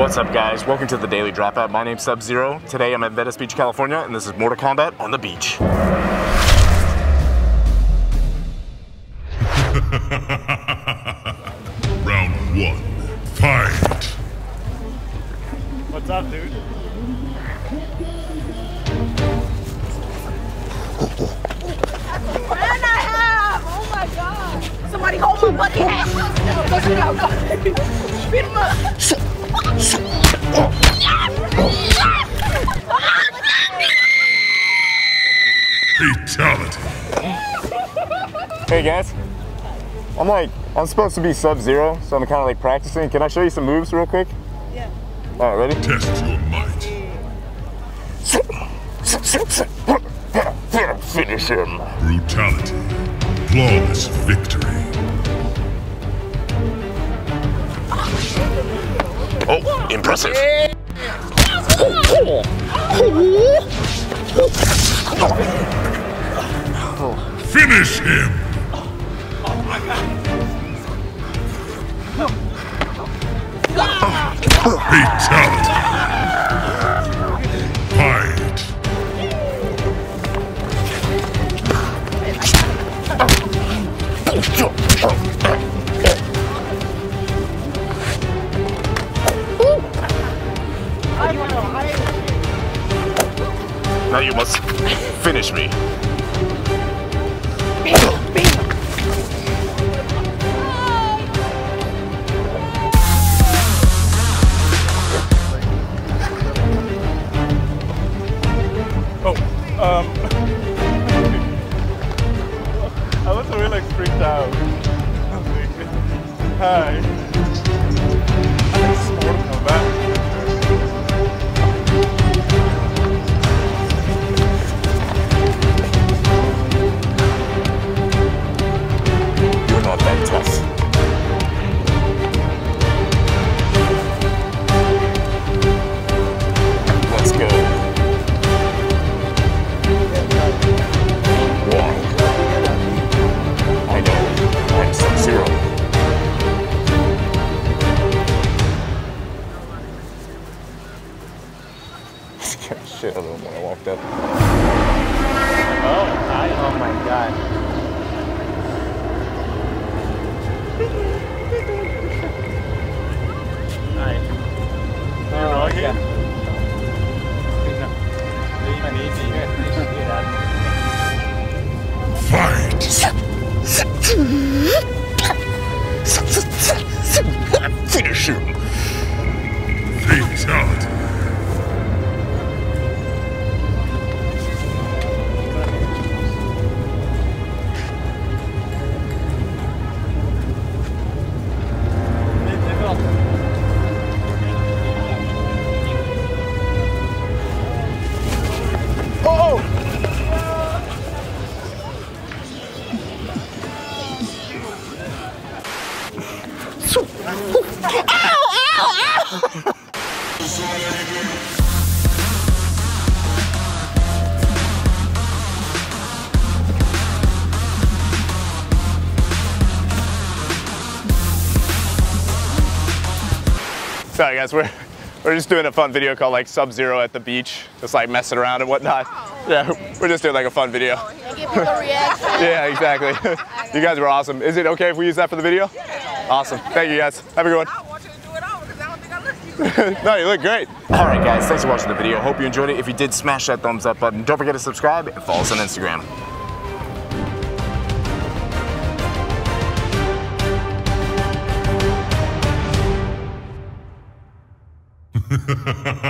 What's up, guys? Welcome to the Daily Dropout. My name's Sub Zero. Today I'm at Venice Beach, California, and this is Mortal Kombat on the beach. Round one, fight! What's up, dude? And I have! Oh my god! Somebody hold my bucket hat! Let's go, go, go! Beat him up! Fatality! Hey, guys. I'm like, I'm supposed to be Sub Zero, so I'm kind of like practicing. Can I show you some moves real quick? Yeah. All right, ready? Test your might. Finish him. Brutality. Flawless victory. Oh, impressive. Finish him! Fatality! Fight! Now you must finish me. Oh, um. I was really like freaked out. Hi. Shit out of him when I walked up. Oh, hi. Oh my god. Hi. You know him? Fight! Finish him. Fatality! Sorry guys, we're we're just doing a fun video called like Sub Zero at the beach, just like messing around and whatnot. Yeah, we're just doing like a fun video. People. Yeah, exactly. you guys were awesome. Is it okay if we use that for the video? Awesome. Thank you guys. Have a good one. no, you look great. All right, guys, thanks for watching the video. Hope you enjoyed it. If you did, smash that thumbs up button. Don't forget to subscribe and follow us on Instagram. Ha ha ha ha ha!